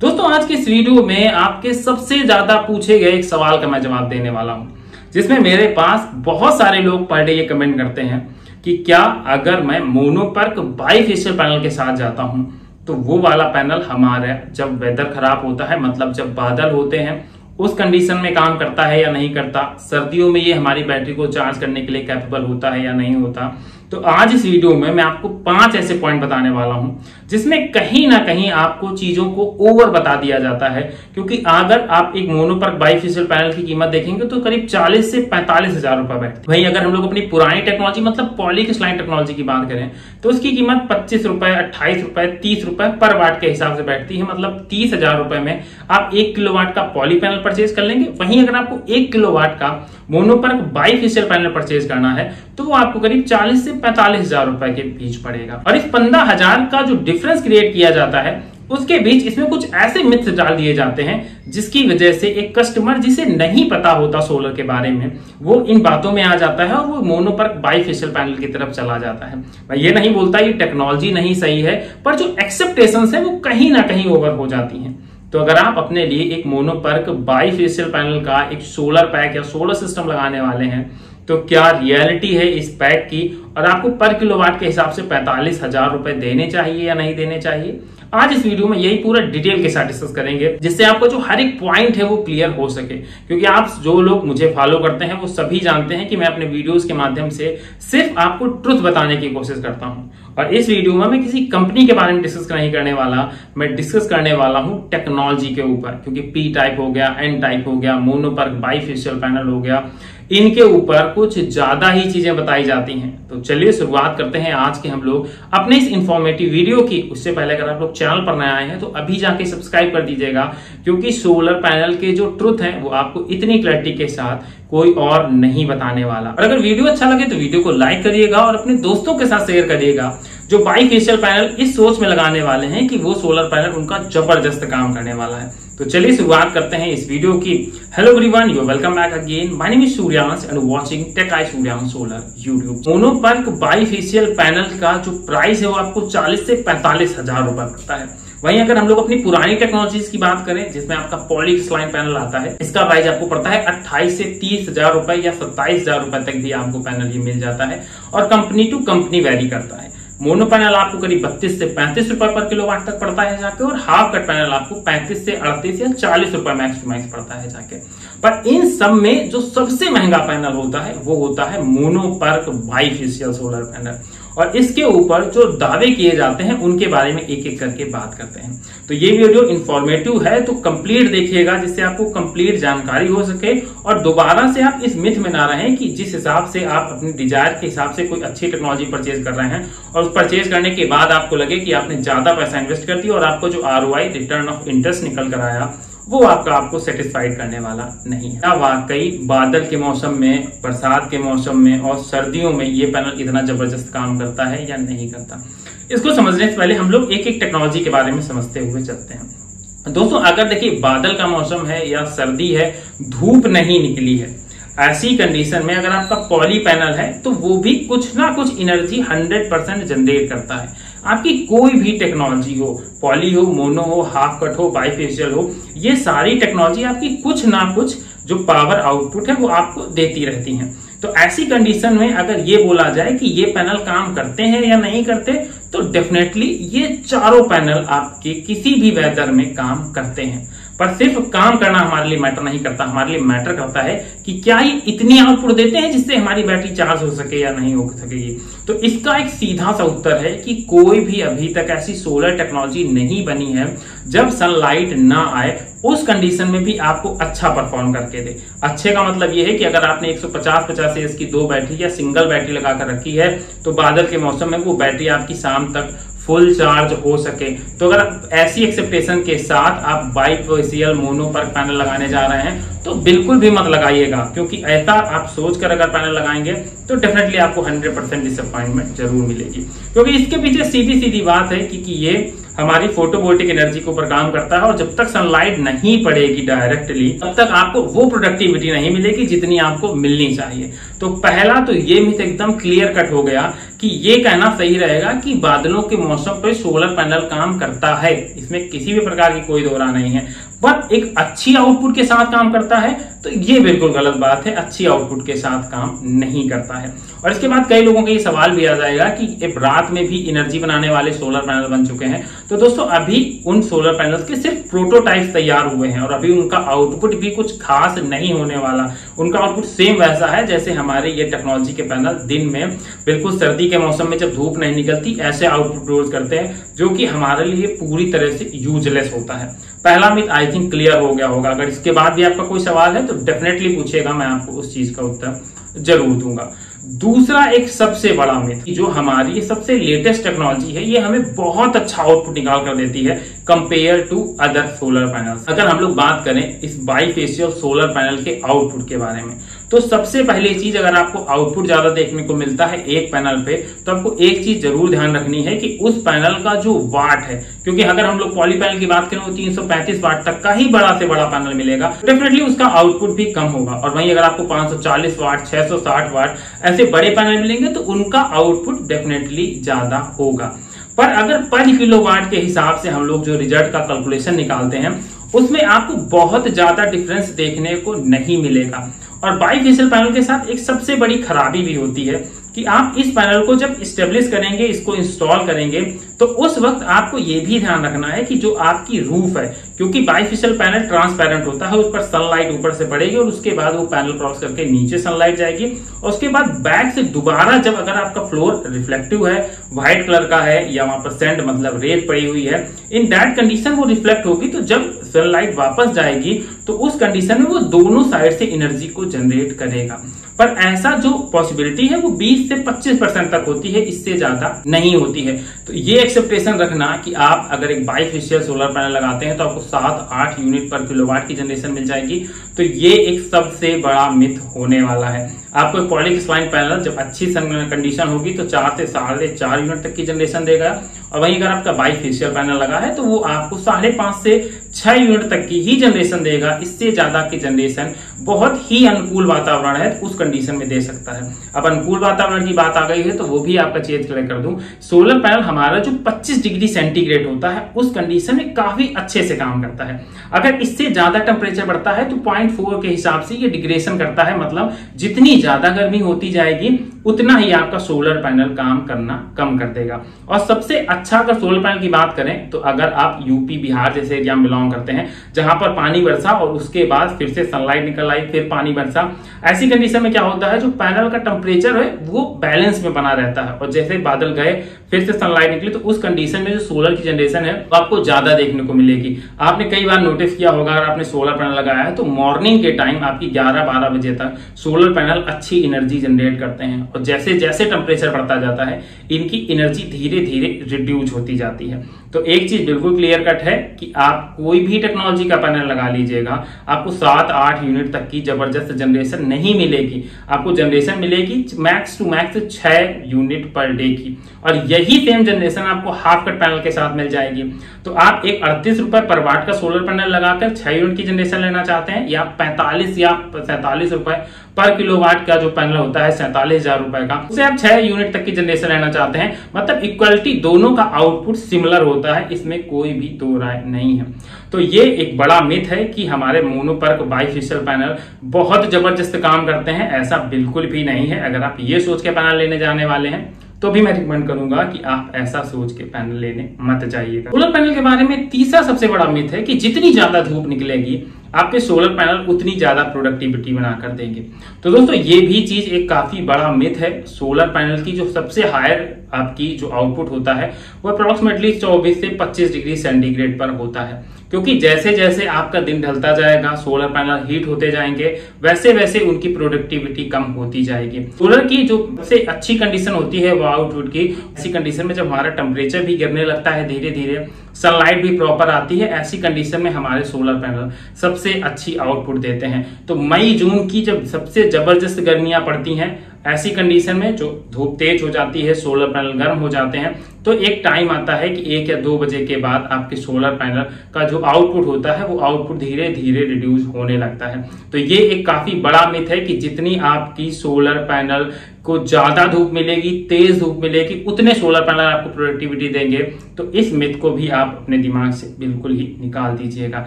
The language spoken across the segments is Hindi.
दोस्तों, आज के इस वीडियो में आपके सबसे ज़्यादा पूछे गए एक सवाल का मैं जवाब देने वाला हूँ, जिसमें मेरे पास बहुत सारे लोग पर डे ये कमेंट करते हैं कि क्या अगर मैं मोनोपर्क बाईफेशियल पैनल के साथ जाता हूँ तो वो वाला पैनल हमारे जब वेदर खराब होता है मतलब जब बादल होते हैं उस कंडीशन में काम करता है या नहीं करता, सर्दियों में ये हमारी बैटरी को चार्ज करने के लिए कैपेबल होता है या नहीं होता। तो आज इस वीडियो में मैं आपको पाँच ऐसे पॉइंट बताने वाला हूँ, जिसमें कहीं ना कहीं आपको चीज़ों को ओवर बता दिया जाता है। क्योंकि अगर आप एक मोनोपर्क बाईफिशियल पैनल की कीमत देखेंगे तो करीब 40 से पैंतालीस हज़ार रुपए बैठती वहीं अगर हम लोग अपनी पुरानी टेक्नोलॉजी मतलब पॉलिक्रिस्टलाइन टेक्नोलॉजी की बात करें तो उसकी कीमत पच्चीस रुपए, अट्ठाईस रुपए, तीस रुपए पर वाट के हिसाब से बैठती है। मतलब तीस हज़ार रुपए में आप एक किलो वाट का पॉली पैनल परचेज कर लेंगे। वहीं अगर आपको एक किलो वाट का मोनोपर्क बाईफिशियल पैनल परचेज करना है तो वो आपको करीब चालीस से पैंतालीस हज़ार रुपए के बीच पड़ेगा। और इस पंद्रह हज़ार का जो डिफरेंस क्रिएट किया जाता है, उसके बीच इसमें कुछ ऐसे मिथ्स डाल दिए जाते हैं, जिसकी वजह से एक कस्टमर जिसे नहीं पता होता सोलर के बारे में, वो इन बातों में आ जाता है और वो मोनोपर्क बाईफेशियल पैनल की तरफ़ चला जाता है। मैं ये नहीं बोलता, ये टेक्नोलॉजी नहीं सही है, पर जो एक्सेप्टेशन है, वो कहीं ना कहीं ओवर हो जाती हैं। तो अगर आप अपने लिए एक मोनोपर्क बाईफेशियल पैनल का एक सोलर पैक या सोलर सिस्टम लगाने वाले हैं तो क्या रियलिटी है इस पैक की? और आपको पर किलोवाट के हिसाब से पैंतालीस हज़ार रुपए देने चाहिए या नहीं देने चाहिए? आज इस वीडियो में यही पूरा डिटेल के साथ डिस्कस करेंगे, जिससे आपको जो हर एक पॉइंट है वो क्लियर हो सके। क्योंकि आप जो लोग मुझे फॉलो करते हैं, वो सभी जानते हैं कि मैं अपने वीडियोस के माध्यम से सिर्फ़ आपको ट्रुथ बताने की कोशिश करता हूँ। और इस वीडियो में मैं किसी कंपनी के बारे में डिस्कस नहीं करने वाला, मैं डिस्कस करने वाला हूँ टेक्नोलॉजी के ऊपर। क्योंकि पी टाइप हो गया एन टाइप हो गया मोनोपर्क बाईफेशियल पैनल हो गया इनके ऊपर कुछ ज़्यादा ही चीज़ें बताई जाती हैं। तो चलिए शुरुआत करते हैं आज के हम लोग अपने इस इंफॉर्मेटिव वीडियो की। उससे पहले अगर आप लोग चैनल पर नए आए हैं तो अभी जाके सब्सक्राइब कर दीजिएगा, क्योंकि सोलर पैनल के जो ट्रुथ है, वो आपको इतनी क्लैरिटी के साथ कोई और नहीं बताने वाला। और अगर वीडियो अच्छा लगे तो वीडियो को लाइक करिएगा और अपने दोस्तों के साथ शेयर करिएगा, जो बाई पैनल इस सोच में लगाने वाले हैं कि वो सोलर पैनल उनका ज़बरदस्त काम करने वाला है। तो चलिए शुरुआत करते हैं इस वीडियो की। Hello everyone you welcome back again my name is Suryansh and watching tech eye Suryansh solar YouTube mono perc bifacial panel का जो प्राइस है वो आपको 40 से पैंतालीस हज़ार रुपए पड़ता है। वहीं अगर हम लोग अपनी पुरानी टेक्नोलॉजीज़ की बात करें, जिसमें आपका पॉलिक्सलाइन पैनल आता है, इसका प्राइस आपको पड़ता है अट्ठाईस से तीस हज़ार रुपए या सत्ताईस हज़ार रुपए तक भी आपको पैनल ये मिल जाता है और कंपनी टू कंपनी वेरी करता है। मोनो पैनल आपको करीब बत्तीस से पैंतीस रुपए पर किलो वाट तक पड़ता है जाके, और हाफ़ कट पैनल आपको पैंतीस से अड़तीस या चालीस रुपए मैक्स टू मैक्स पड़ता है जाके। पर इन सब में जो सबसे महँगा पैनल होता है, वो होता है मोनोपर्क बाईफिशियल सोलर पैनल। और इसके ऊपर जो दावे किए जाते हैं, उनके बारे में एक एक करके बात करते हैं। तो ये वीडियो इंफॉर्मेटिव है तो कंप्लीट देखिएगा, जिससे आपको कंप्लीट जानकारी हो सके और दोबारा से आप इस मिथ में ना रहें कि जिस हिसाब से आप अपनी डिज़ायर के हिसाब से कोई अच्छी टेक्नोलॉजी परचेज कर रहे हैं और परचेज करने के बाद आपको लगे कि आपने ज़्यादा पैसा इन्वेस्ट कर दिया और आपको जो आरओआई रिटर्न ऑफ़ इंटरेस्ट निकल कर आया वो आपका आपको सेटिस्फाइड करने वाला नहीं है। वाकई बादल के मौसम में, बरसात के मौसम में और सर्दियों में ये पैनल इतना ज़बरदस्त काम करता है या नहीं करता? इसको समझने से पहले हम लोग एक एक टेक्नोलॉजी के बारे में समझते हुए चलते हैं। दोस्तों, अगर देखिए, बादल का मौसम है या सर्दी है, धूप नहीं निकली है ऐसी कंडीशन में अगर आपका पॉली पैनल है तो वो भी कुछ ना कुछ एनर्जी 100 परसेंट जनरेट करता है। आपकी कोई भी टेक्नोलॉजी हो पॉली हो मोनो हो हाफ़ कट हो बाईफेशियल हो, ये सारी टेक्नोलॉजी आपकी कुछ ना कुछ जो पावर आउटपुट है, वो आपको देती रहती है। तो ऐसी कंडीशन में अगर ये बोला जाए कि ये पैनल काम करते हैं या नहीं करते तो डेफिनेटली ये चारों पैनल आपके किसी भी वेदर में काम करते हैं। पर सिर्फ़ काम करना हमारे लिए मैटर नहीं करता। हमारे लिए मैटर करता है कि क्या ये इतनी आउटपुट देते हैं जिससे हमारी बैटरी चार्ज हो सके या नहीं हो सकेगी तो इसका एक सीधा सा उत्तर है कि कोई भी अभी तक ऐसी सोलर टेक्नोलॉजी नहीं बनी है। जब सनलाइट ना आए, उस कंडीशन में भी आपको अच्छा परफॉर्म करके दे। अच्छे का मतलब यह है कि अगर आपने 150 50 एस की दो बैटरी या सिंगल बैटरी लगाकर रखी है तो बादल के मौसम में वो बैटरी आपकी शाम तक फुल चार्ज हो सके। तो अगर ऐसी एक्सेप्टेशन के साथ आप बाइक सीएल मोनो पर पैनल लगाने जा रहे हैं तो बिल्कुल भी मत लगाइएगा क्योंकि ऐसा आप सोच कर अगर पैनल लगाएँगे तो डेफिनेटली आपको 100 परसेंट डिसअपॉइंटमेंट ज़रूर मिलेगी। क्योंकि इसके पीछे सीधी सीधी बात है कि, कि ये हमारी फोटोवोल्टिक एनर्जी के ऊपर काम करता है और जब तक सनलाइट नहीं पड़ेगी डायरेक्टली तब तक आपको वो प्रोडक्टिविटी नहीं मिलेगी जितनी आपको मिलनी चाहिए। तो पहला तो ये मिथ एकदम क्लियर कट हो गया कि ये कहना सही रहेगा कि बादलों के मौसम पर सोलर पैनल काम करता है। इसमें किसी भी प्रकार की कोई दोहरा नहीं है। पर एक अच्छी आउटपुट के साथ काम करता है तो ये बिल्कुल गलत बात है, अच्छी आउटपुट के साथ काम नहीं करता है। और इसके बाद कई लोगों का ये सवाल भी आ जाएगा कि रात में भी एनर्जी बनाने वाले सोलर पैनल बन चुके हैं। तो दोस्तों, अभी उन सोलर पैनल्स के सिर्फ़ प्रोटोटाइप तैयार हुए हैं और अभी उनका आउटपुट भी कुछ खास नहीं होने वाला। उनका आउटपुट सेम वैसा है जैसे हमारे ये टेक्नोलॉजी के पैनल दिन में बिल्कुल सर्दी के मौसम में जब धूप नहीं निकलती, ऐसे आउटपुट करते हैं, जो कि हमारे लिए पूरी तरह से यूजलेस होता है। पहला मिथ आई थिंक क्लियर हो गया होगा। अगर इसके बाद भी आपका कोई सवाल है तो डेफिनेटली पूछेगा मैं आपको उस चीज़ का उत्तर ज़रूर दूँगा। दूसरा एक सबसे बड़ा मिथ जो हमारी सबसे लेटेस्ट टेक्नोलॉजी है, ये हमें बहुत अच्छा आउटपुट निकाल कर देती है। Compare to other solar panel अगर हम लोग बात करें इस बाईफेशियल सोलर पैनल के आउटपुट के बारे में तो सबसे पहले चीज़ अगर आपको आउटपुट ज़्यादा देखने को मिलता है एक पैनल पे तो आपको एक चीज़ ज़रूर ध्यान रखनी है कि उस पैनल का जो वाट है, क्योंकि अगर हम लोग पॉली पैनल की बात करें तो 335 वाट तक का ही बड़ा से बड़ा पैनल मिलेगा। डेफिनेटली उसका आउटपुट भी कम होगा। और वहीं अगर आपको 540 वाट 660 वाट ऐसे बड़े पैनल मिलेंगे तो उनका आउटपुट डेफिनेटली ज़्यादा होगा। पर अगर पर किलो वाट के हिसाब से हम लोग जो रिज़ल्ट का कैलकुलेशन निकालते हैं, उसमें आपको बहुत ज़्यादा डिफरेंस देखने को नहीं मिलेगा। और बाई फेसल पैनल के साथ एक सबसे बड़ी खराबी भी होती है कि आप इस पैनल को जब स्टेब्लिश करेंगे, इसको इंस्टॉल करेंगे तो उस वक्त आपको ये भी ध्यान रखना है कि जो आपकी रूफ है, क्योंकि बाइफिशियल पैनल ट्रांसपेरेंट होता है, उस पर सनलाइट ऊपर से पड़ेगी और उसके बाद वो पैनल क्रॉस करके नीचे सनलाइट जाएगी। और उसके बाद बैक से दोबारा जब अगर आपका फ्लोर रिफ्लेक्टिव है व्हाइट कलर का है या वहाँ पर सेंड मतलब रेत पड़ी हुई है इन दैट कंडीशन वो रिफ्लेक्ट होगी तो जब सनलाइट वापस जाएगी तो उस कंडीशन में वो दोनों साइड से एनर्जी को जनरेट करेगा। पर ऐसा जो पॉसिबिलिटी है, वो 20 से 25 परसेंट तक होती है, इससे ज़्यादा नहीं होती है। तो ये एक्सेप्टेशन रखना कि आप अगर एक बाईफिशियल सोलर पैनल लगाते हैं तो आपको सात, आठ यूनिट पर किलोवाट की जनरेशन मिल जाएगी। तो ये एक सबसे बड़ा मिथ होने वाला है। आपको एक पॉलिक्सलाइन पैनल जब अच्छी कंडीशन होगी तो चार से साढ़े चार यूनिट तक की जनरेशन देगा। और वहीं अगर आपका बाईफिशियल पैनल लगा है तो वो आपको साढ़े पाँच से छह यूनिट तक की ही जनरेशन देगा। इससे ज़्यादा की जनरेशन बहुत ही अनुकूल वातावरण है, उस कंडीशन में दे सकता है। अब अनुकूल वातावरण की बात आ गई है तो वो भी आपका चेंज कर दूँ। सोलर पैनल हमारा जो 25 डिग्री सेंटीग्रेड होता है, उस कंडीशन में काफ़ी अच्छे से काम करता है। अगर इससे ज़्यादा टेम्परेचर बढ़ता है तो पॉइंट के हिसाब से ये डिग्रेशन करता है। मतलब जितनी ज़्यादा गर्मी होती जाएगी, उतना ही आपका सोलर पैनल काम करना कम कर देगा। और सबसे अच्छा अगर सोलर पैनल की बात करें तो अगर आप यूपी बिहार जैसे एरिया में बिलोंग करते हैं, जहाँ पर पानी बरसा और उसके बाद फिर से सनलाइट निकल आई, फिर पानी बरसा। ऐसी कंडीशन में क्या होता है, जो पैनल का टेम्परेचर है, वो बैलेंस में बना रहता है। और जैसे बादल गए, फिर से सनलाइट निकली तो उस कंडीशन में जो सोलर की जनरेशन है, वो आपको ज़्यादा देखने को मिलेगी। आपने कई बार नोटिस किया होगा, अगर आपने सोलर पैनल लगाया है तो मॉर्निंग के टाइम आपकी 11-12 बजे तक सोलर पैनल अच्छी एनर्जी जनरेट करते हैं। और जैसे जैसे टेम्परेचर बढ़ता जाता है, इनकी एनर्जी धीरे धीरे रिड्यूज होती जाती है। तो एक चीज़ बिल्कुल क्लियर कट है कि आप कोई भी टेक्नोलॉजी का पैनल लगा लीजिएगा, आपको सात, आठ यूनिट तक की ज़बरदस्त जनरेशन नहीं मिलेगी। आपको जनरेशन मिलेगी मैक्स टू मैक्स छह यूनिट पर डे की। और यही सेम जनरेशन आपको हाफ़ कट पैनल के साथ मिल जाएगी। तो आप एक अड़तीस रुपए पर वाट का सोलर पैनल लगाकर छह यूनिट की जनरेशन लेना चाहते हैं, या पैंतालीस या सैंतालीस रुपए पर किलोवाट का जो पैनल होता है, सैंतालीस हज़ार रुपए का, उसे आप छह यूनिट तक की जनरेशन लेना चाहते हैं। मतलब इक्वलिटी दोनों का आउटपुट सिमिलर होता है, इसमें कोई भी दो राय नहीं है। तो ये एक बड़ा मिथ है कि हमारे मोनोपर्क बाईफिशियल पैनल बहुत ज़बरदस्त काम करते हैं। ऐसा बिल्कुल भी नहीं है। अगर आप ये सोच के पैनल लेने जाने वाले हैं तो भी मैं रिकमेंड करूँगा कि आप ऐसा सोच के पैनल लेने मत जाइएगा सोलर पैनल के बारे में तीसरा सबसे बड़ा मिथ है कि जितनी ज़्यादा धूप निकलेगी, आपके सोलर पैनल उतनी ज़्यादा प्रोडक्टिविटी बनाकर देंगे। तो दोस्तों, ये भी चीज़ एक काफ़ी बड़ा मिथ है। सोलर पैनल की जो सबसे हायर आपकी जो आउटपुट होता है, वो अप्रोक्सीमेटली 24 से 25 डिग्री सेंटीग्रेड पर होता है। क्योंकि जैसे जैसे आपका दिन ढलता जाएगा सोलर पैनल हीट होते जाएँगे, वैसे वैसे उनकी प्रोडक्टिविटी कम होती जाएगी। सोलर की जो सबसे अच्छी कंडीशन होती है वो आउटपुट की, ऐसी कंडीशन में जब हमारा टेम्परेचर भी गिरने लगता है धीरे धीरे सनलाइट भी प्रॉपर आती है, ऐसी कंडीशन में हमारे सोलर पैनल सबसे अच्छी आउटपुट देते हैं। तो मई, जून की जब सबसे ज़बरदस्त गर्मियाँ पड़ती हैं ऐसी कंडीशन में जो धूप तेज हो जाती है सोलर पैनल गर्म हो जाते हैं तो एक टाइम आता है कि एक या दो बजे के बाद आपके सोलर पैनल का जो आउटपुट होता है, वो आउटपुट धीरे धीरे रिड्यूस होने लगता है। तो ये एक काफ़ी बड़ा मिथ है कि जितनी आपकी सोलर पैनल को ज़्यादा धूप मिलेगी, तेज धूप मिलेगी, उतने सोलर पैनल आपको प्रोडक्टिविटी देंगे। तो इस मिथ को भी आप अपने दिमाग से बिल्कुल ही निकाल दीजिएगा।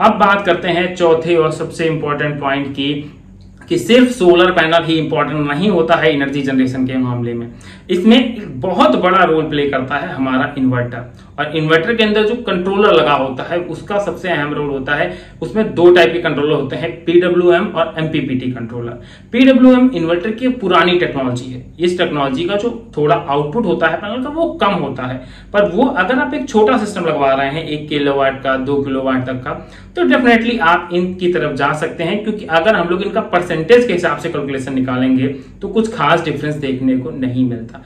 अब बात करते हैं चौथे और सबसे इंपॉर्टेंट पॉइंट की कि सिर्फ़ सोलर पैनल ही इंपॉर्टेंट नहीं होता है एनर्जी जनरेशन के मामले में। इसमें एक बहुत बड़ा रोल प्ले करता है हमारा इन्वर्टर और इन्वर्टर के अंदर जो कंट्रोलर लगा होता है, उसका सबसे अहम रोल होता है, उसमें दो टाइप के कंट्रोलर होते हैं पीडब्ल्यूएम और एमपीपीटी कंट्रोलर पीडब्ल्यूएम इन्वर्टर की पुरानी टेक्नोलॉजी है। इस टेक्नोलॉजी का जो थोड़ा आउटपुट होता है पैनल का, वो कम होता है। पर वो अगर आप एक छोटा सिस्टम लगवा रहे हैं, एक किलो का, दो किलो तक का तो डेफिनेटली आप इनकी तरफ़ जा सकते हैं, क्योंकि अगर हम लोग इनका परसेंटेज के हिसाब से कैलकुलेशन निकालेंगे तो कुछ खास डिफरेंस देखने को नहीं मिलता।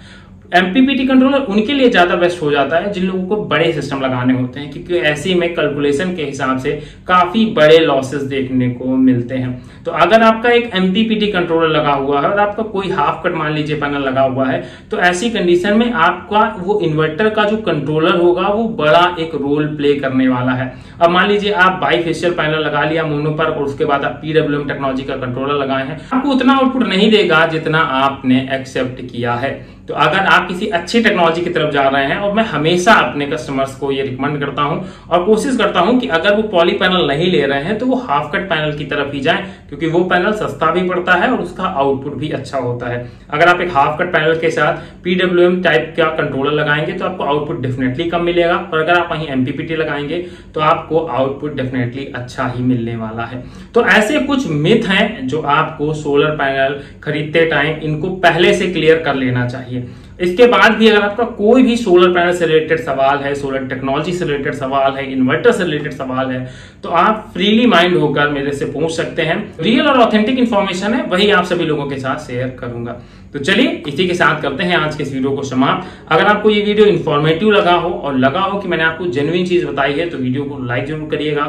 एमपीपीटी कंट्रोलर उनके लिए ज़्यादा बेस्ट हो जाता है, जिन लोगों को बड़े सिस्टम लगाने होते हैं, क्योंकि ऐसे में कैलकुलेशन के हिसाब से काफ़ी बड़े लॉसेस देखने को मिलते हैं। तो अगर आपका एक एमपीपीटी कंट्रोलर लगा हुआ है और आपका कोई हाफ़ कट मान लीजिए पैनल लगा हुआ है तो ऐसी कंडीशन में आपका वो इन्वर्टर का जो कंट्रोलर होगा, वो बड़ा एक रोल प्ले करने वाला है। अब मान लीजिए आप बाईफेशियल पैनल लगा लिया मोनो पर और उसके बाद आप पीडब्ल्यू टेक्नोलॉजी का कंट्रोलर लगाए हैं, आपको उतना आउटपुट नहीं देगा जितना आपने एक्सेप्ट किया है। तो अगर आप किसी अच्छी टेक्नोलॉजी की तरफ़ जा रहे हैं, और मैं हमेशा अपने कस्टमर्स को ये रिकमेंड करता हूँ, और कोशिश करता हूँ कि अगर वो पॉली पैनल नहीं ले रहे हैं तो वो हाफ़ कट पैनल की तरफ़ ही जाएँ, क्योंकि वो पैनल सस्ता भी पड़ता है और उसका आउटपुट भी अच्छा होता है। अगर आप एक हाफ़ कट पैनल के साथ पीडब्ल्यू टाइप का कंट्रोलर लगाएँगे तो आपको आउटपुट डेफिनेटली कम मिलेगा, और अगर आप वहीं एमपीपीटी लगाएँगे तो आपको आउटपुट डेफिनेटली अच्छा ही मिलने वाला है। तो ऐसे कुछ मिथ हैं जो आपको सोलर पैनल खरीदते टाइम इनको पहले से क्लियर कर लेना चाहिए। इसके बाद भी अगर आपका कोई भी सोलर पैनल से रिलेटेड सवाल है सोलर टेक्नोलॉजी से रिलेटेड सवाल है इन्वर्टर से रिलेटेड सवाल है तो आप फ्रीली माइंड होकर मेरे से पूछ सकते हैं। रियल और ऑथेंटिक इन्फॉर्मेशन है, वही आप सभी लोगों के साथ शेयर करूँगा। तो चलिए इसी के साथ करते हैं आज के इस वीडियो को समाप्त। अगर आपको ये वीडियो इन्फॉर्मेटिव लगा हो और लगा हो कि मैंने आपको जेनुइन चीज़ बताई है तो वीडियो को लाइक ज़रूर करिएगा।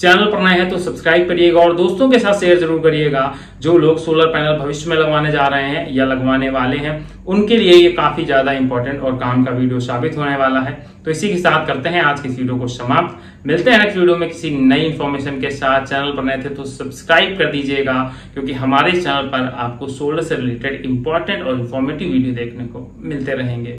चैनल पर नए हैं तो सब्सक्राइब करिएगा और दोस्तों के साथ शेयर ज़रूर करिएगा। जो लोग सोलर पैनल भविष्य में लगवाने जा रहे हैं या लगवाने वाले हैं, उनके लिए ये काफ़ी ज़्यादा इंपॉर्टेंट और काम का वीडियो साबित होने वाला है। तो इसी के साथ करते हैं आज की इस वीडियो को समाप्त। मिलते हैं नेक्स्ट वीडियो में किसी नई इन्फॉर्मेशन के साथ। चैनल पर नए थे तो सब्सक्राइब कर दीजिएगा, क्योंकि हमारे चैनल पर आपको सोलर से रिलेटेड इंपॉर्टेंट और इन्फॉर्मेटिव वीडियो देखने को मिलते रहेंगे।